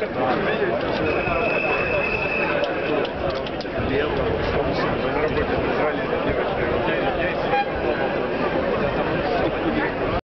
Gracias.